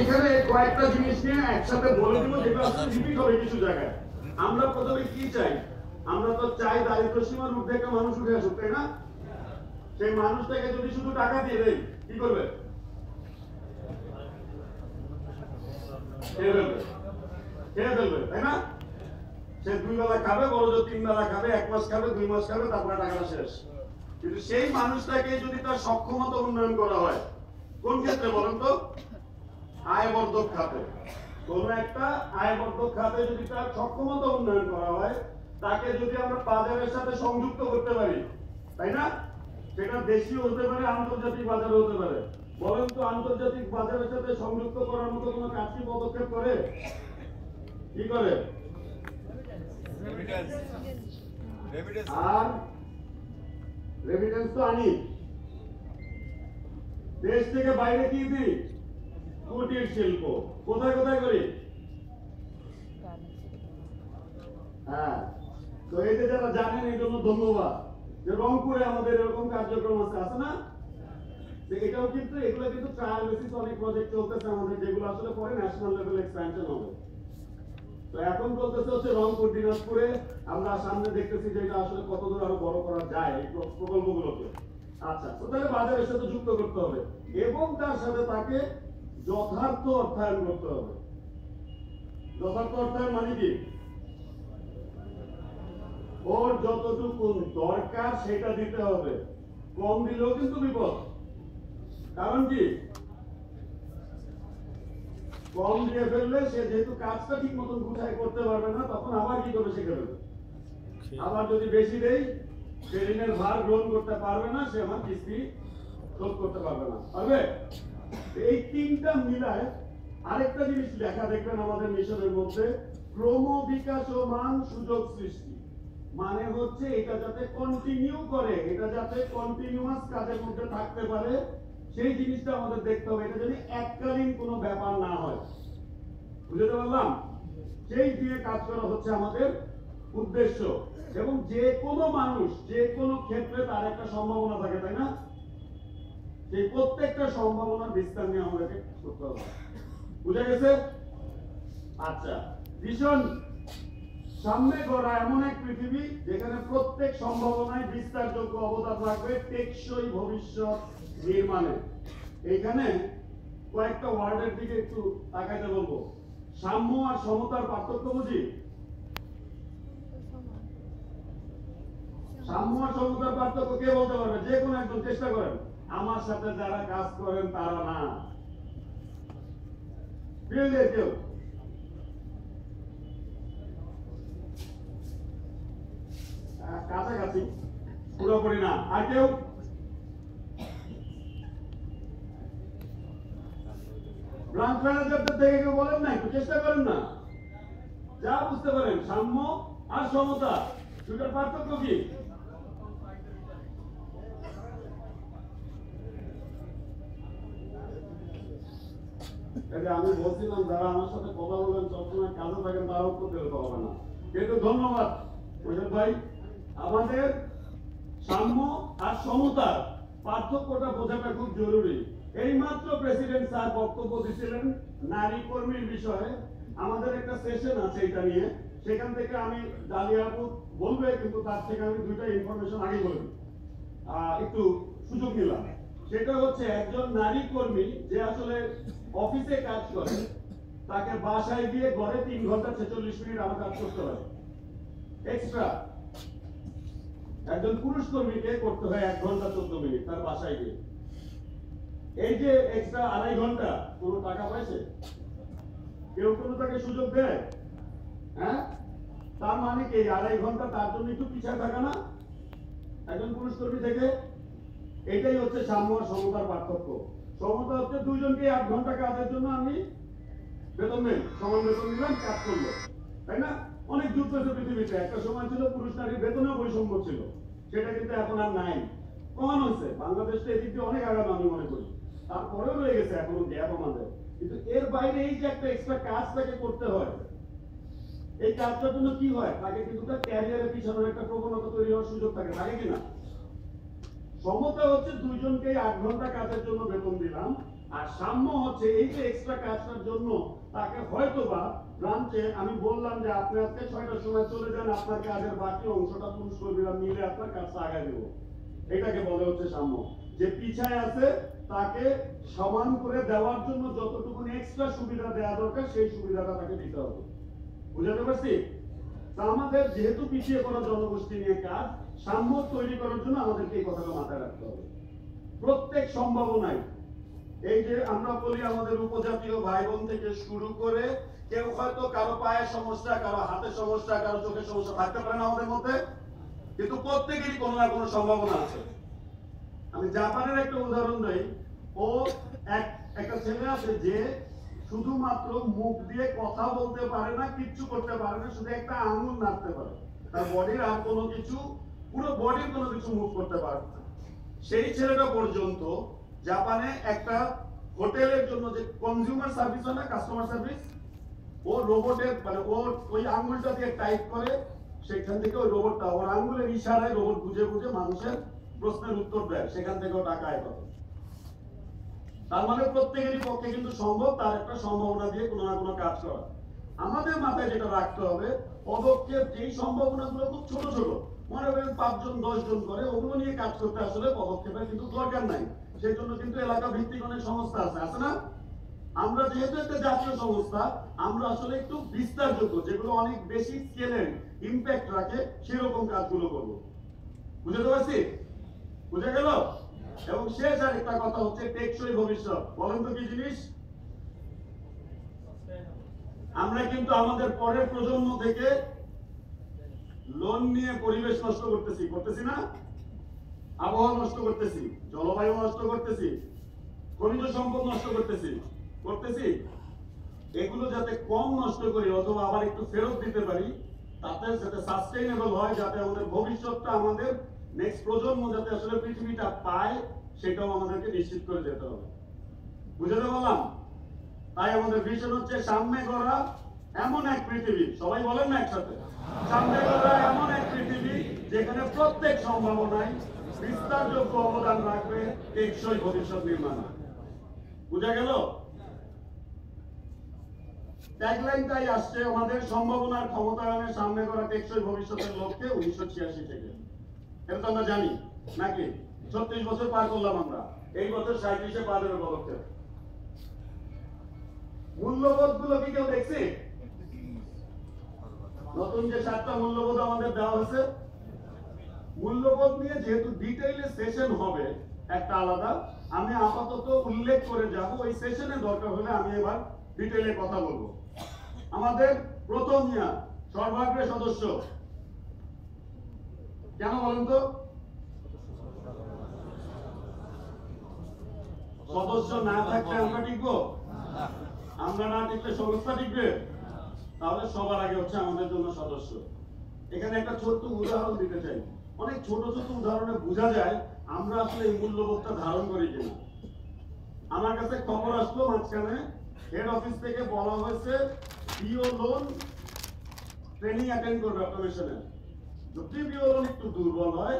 এখানে কয়েকটা জিনিস নিয়ে একসাথে বলে হবে কিছু জায়গায়। আমরা প্রথমে কি চাই? আমরা তো চাই দারিদ্র সীমার একটা মানুষ উঠে আসুক, তাই না? সেই মানুষটাকে যদি শুধু টাকা দিয়ে দেয় কি করবে? দুই বেলা খাবে, বড় তিন বেলা খাবে, এক মাস খাবে, দুই মাস টাকাটা শেষ। সেই মানুষটাকে যদি তার সক্ষমতা উন্নয়ন করা হয়, কোন ক্ষেত্রে বলেন তো? আয়বর্ধক খাতে। কোন একটা আয়বর্ধক খাতে যদি তার সক্ষমতা উন্নয়ন করা হয়, তাকে যদি আমরা বাজারের সাথে সংযুক্ত করতে পারি, তাই না? সেটা দেশীয় হতে পারে, আন্তর্জাতিক বাজারে হতে পারে। বলেন তো আন্তর্জাতিক বাজারের সাথে সংযুক্ত করার মতো কোনো কাজ কি পদক্ষেপ করে? কি করে? আর রেমিটেন্স তো আনি। দেশ থেকে বাইরে কি দিই? কুটির শিল্প। কোথায় কোথায় করি? হ্যাঁ তো যারা জানেন, এই জন্য ধন্যবাদ। যে রংপুরে আমাদের এরকম কার্যক্রম আছে আছে না? এটাও কিন্তু, এগুলো কিন্তু ট্রায়াল বেসিস অনেক প্রজেক্ট চলতেছে আমাদের, যেগুলো আসলে পরে ন্যাশনাল লেভেল এক্সপ্যানশন হবে। তো এখন বলতেছে হচ্ছে রংপুর, দিনাজপুরে। আমরা সামনে দেখতেছি যে এটা আসলে কতদূর আরও বড় করা যায় এই প্রকল্পগুলোকে। আচ্ছা তো তাহলে বাজারের সাথে যুক্ত করতে হবে। এবং তার সাথে তাকে যথার্থ অর্থায়ন করতে হবে। যথার্থ অর্থায়ন মানে কি? ওর যতটুকু দরকার সেটা দিতে হবে। কম দিলেও কিন্তু বিপদ। কারণ কি? কম দিয়ে ফেললে সে যেহেতু কাজটা ঠিক মতন গুছাই করতে পারবে না তখন আবার কি করবে শিখে ফেলবে আবার যদি বেশি দেই সে ঋণের ভার গ্রহণ করতে পারবে না সে আমার কিস্তি শোধ করতে পারবে না। পারবে? এই তিনটা মিলায় আরেকটা জিনিস লেখা, দেখবেন আমাদের মিশনের মধ্যে, ক্রম বিকাশ ও মান সুযোগ সৃষ্টি। মানে হচ্ছে এটা যাতে কন্টিনিউ করে, এটা যাতে কন্টিনিউয়াস কাজের মধ্যে থাকতে পারে, সেই জিনিসটা আমাদের দেখতে হবে। এটা যদি এককালীন কোনো ব্যাপার না হয়। বুঝতে পারলাম? সেই দিয়ে কাজ করা হচ্ছে আমাদের উদ্দেশ্য। এবং যে কোনো মানুষ, যে কোনো ক্ষেত্রে তার একটা সম্ভাবনা থাকে, তাই না? সেই প্রত্যেকটা সম্ভাবনার বিস্তার নিয়ে আমাদেরকে করতে হবে। বুঝা গেছে? আচ্ছা ভীষণ সামনে গড়া এমন এক পৃথিবী যেখানে প্রত্যেক সম্ভাবনায় বিস্তারযোগ্য অবদান রাখবে টেকসই ভবিষ্যৎ নির্মাণে। এখানে কয়েকটা ওয়ার্ডের দিকে একটু তাকাইতে বলব। সাম্য আর সমতার পার্থক্য বুঝি? সাম্য আর সমতার পার্থক্য কে বলতে পারবে? যে কোনো একজন চেষ্টা করেন। আমার সাথে যারা কাজ করেন তারা না। কাছাকাছি। পুরোপুরি না। আর কেউ? ব্রাঞ্চ ম্যানেজারদের থেকে কেউ বলেন না? একটু চেষ্টা করেন না। যা বুঝতে পারেন, সাম্য আর সমতা, দুটার পার্থক্য কি? আমি বলছিলাম যারা আমার সাথে কথা বলেন সবসময় কাজে থাকেন তারা দিতে হবে না। কিন্তু ধন্যবাদ মোশাদ ভাই। আমাদের সাম্য আর সমতার পার্থক্যটা বোঝাটা খুব জরুরি। এইমাত্র প্রেসিডেন্ট স্যার বক্তব্য দিয়েছিলেন নারী কর্মীর বিষয়ে। আমাদের একটা সেশন আছে এটা নিয়ে। সেখান থেকে আমি ডালিয়া আপু বলবে কিন্তু তার থেকে আমি দুইটা ইনফরমেশন আগে বলে। দিই। আহ, একটু সুযোগ নিলাম। সেটা হচ্ছে একজন নারী কর্মী যে আসলে অফিসে কাজ করে, তাকে বাসায় গিয়ে ঘরে তিন ঘণ্টা ছেচল্লিশ মিনিট আরও কাজ করতে হয়। এক্সট্রা একজন পুরুষ কর্মীকে করতে হয় এক ঘণ্টা চোদ্দ মিনিট তার বাসায় গিয়ে। এই যে এক্সট্রা আড়াই ঘণ্টা, কোনো টাকা পাইছে কেউ কোনো তাকে সুযোগ দেয়? হ্যাঁ? তার মানে কি আড়াই ঘণ্টা তার জন্য একটু পিছিয়ে থাকা না? একজন পুরুষ কর্মী থেকে? এটাই হচ্ছে সাম্য সমতার পার্থক্য। সমতা হচ্ছে দুইজনকে আট ঘণ্টা কাজের জন্য আমি বেতন নেই সমান বেতন নিলাম কাজ করল। তাই না? অনেক যুদ্ধ হয়েছে পৃথিবীতে। একটা সময় ছিল পুরুষ নারীর বেতনেও বৈষম্য ছিল। সেটা কিন্তু এখন আর নাই। কমান হয়েছে, বাংলাদেশটা এদিক দিয়ে অনেক আগাম আমি মনে করি। তারপরেও রয়ে গেছে এখনও গ্যাপ আমাদের। কিন্তু এর বাইরে এই যে একটা এক্সট্রা কাজ তাকে করতে হয়, এই কাজটার জন্য কি হয়? তাকে কিন্তু তার ক্যারিয়ারে পিছনের একটা প্রবণতা তৈরি হওয়ার সুযোগ থাকে। থাকে কিনা সমতা হচ্ছে দুইজনকে আট ঘণ্টা কাজের জন্য বেতন দিলাম, আর সাম্য হচ্ছে এই যে এক্সট্রা কাজটার জন্য তাকে হয়তোবা ব্রাঞ্চে আমি বললাম যে আপনি আজকে ছয়টার সময় চলে যান, আপনার কাজের বাকি অংশটা পুরুষ কর্মীরা মিলে আপনার কাজটা আগায় দেবো। এটাকে বলে হচ্ছে সাম্য। যে পিছায় আছে, তাকে সমান করে দেওয়ার জন্য যতটুকু এক্সট্রা সুবিধা দেওয়া দরকার, সেই সুবিধাটা তাকে দিতে হবে। বুঝাতে পারছি? আমাদের যেহেতু পিছিয়ে পড়া জনগোষ্ঠী নিয়ে কাজ, সাম্য তৈরি করার জন্য আমাদেরকে এই কথাটা মাথায় রাখতে হবে। প্রত্যেক সম্ভাবনায়, এই যে আমরা বলি আমাদের উপজাতীয় ভাই বোন থেকে শুরু করে কেউ হয়তো কারও পায়ের সমস্যা, কারও হাতের সমস্যা, কারও চোখের সমস্যা থাকতে পারে না আমাদের মধ্যে, কিন্তু প্রত্যেকেরই কোনো না কোনো সম্ভাবনা আছে। আমি জাপানের একটা উদাহরণ দেই। ও এক, একটা ছেলে আছে যে শুধুমাত্র মুখ দিয়ে কথা বলতে পারে না, কিচ্ছু করতে পারে না, শুধু একটা আঙুল নাড়তে পারে। তার বডির আর কোনো কিছু, পুরো বডির কোনো কিছু মুভ করতে পারে না। সেই ছেলেটা পর্যন্ত জাপানে একটা হোটেলের জন্য যে কনজিউমার সার্ভিস হয় না কাস্টমার সার্ভিস ও রোবটের মানে ওর ওই আঙ্গুলটা দিয়ে টাইপ করে সেখান থেকে ওই রোবটটা ওর আঙ্গুলের ইশারায় রোবট বুঝে বুঝে মানুষের প্রশ্নের উত্তর দেয়, সেখান থেকে ও টাকা আয় করে। তার মানে প্রত্যেকেরই পক্ষে কিন্তু সম্ভব, তার একটা সম্ভাবনা দিয়ে কোনো না কোনো কাজ করা। আমাদের মাথায় যেটা রাখতে হবে, পদক্ষেপ যেই সম্ভাবনাগুলো খুব ছোট ছোট, মনে করেন পাঁচজন দশ জন করে, ওগুলো নিয়ে কাজ করতে আসলে পদক্ষেপের কিন্তু দরকার নাই। সেই জন্য কিন্তু এলাকা ভিত্তিক অনেক সংস্থা আছে আছে না? আমরা যেহেতু একটা জাতীয় সংস্থা, আমরা আসলে একটু বিস্তারযোগ্য, যেগুলো অনেক বেশি স্কেলের ইম্প্যাক্ট রাখে, সেরকম কাজগুলো করব। বুঝতে পারছি? বুঝে গেল? এবং শেষ আর একটা কথা হচ্ছে টেকসই ভবিষ্যৎ। বলেন তো কি জিনিস? আমরা কিন্তু আমাদের পরের প্রজন্ম থেকে লোন নিয়ে পরিবেশ নষ্ট করতেছি। করতেছি না? আবহাওয়া নষ্ট করতেছি, জলবায়ু নষ্ট করতেছি, খনিজ সম্পদ নষ্ট করতেছি। করতেছি? এগুলো যাতে কম নষ্ট করি অথবা আবার একটু ফেরত দিতে পারি, তাতে যাতে সাস্টেইনেবল হয়, যাতে আমাদের ভবিষ্যৎটা আমাদের নেক্সট প্রজন্ম যাতে আসলে পৃথিবীটা পায়, সেটাও আমাদেরকে নিশ্চিত করে যেতে হবে। বুঝতে তাই আমাদের ভিশন হচ্ছে সামনে গড়া এমন এক পৃথিবী। সবাই বলেন না একসাথে? সামনে গড়া এমন এক পৃথিবী যেখানে প্রত্যেক সম্ভাবনায় বিস্তারযোগ্য অবদান রাখবে টেকসই ভবিষ্যৎ নির্মাণে। বুঝা গেল? ট্যাগলাইনটাই আসছে, আমাদের সম্ভাবনার ক্ষমতায়নের সামনে করা টেকসই ভবিষ্যতের লক্ষ্যে উনিশশো ছিয়াশি থেকে। এটা তো আমরা জানি, নাকি? ছত্রিশ বছর পার করলাম আমরা। এই বছর সাঁত্রিশে পা দেবে পদক্ষেপ। মূল্যবোধগুলো কি কেউ দেখছে? নতুন যে সাতটা মূল্যবোধ আমাদের দেওয়া হয়েছে, মূল্যবোধ নিয়ে যেহেতু ডিটেইলে সেশন হবে, একটা আলাদা, আমি আপাতত উল্লেখ করে যাব, ওই সেশনে দরকার হলে আমি এবার ডিটেইলে কথা বলব। আমাদের প্রথম ইয়া সর্বাগ্রে সদস্য কেন বলেন তো? সদস্য না থাকলে আমরা টিকবো? আমরা না টিকলে সংস্থা টিকবে? তাহলে সবার আগে হচ্ছে আমাদের জন্য সদস্য। এখানে একটা ছোট্ট উদাহরণ দিতে চাই। অনেক ছোট ছোট উদাহরণে বোঝা যায় আমরা আসলে এই মূল্যবোধটা ধারণ করি কিনা। আমার কাছে খবর আসলো মাঝখানে। হেড অফিস থেকে বলা হয়েছে বিও লোন ট্রেনিং অ্যাটেন্ড করবে অটোমেশনের যদি বিও লোন একটু দুর্বল হয়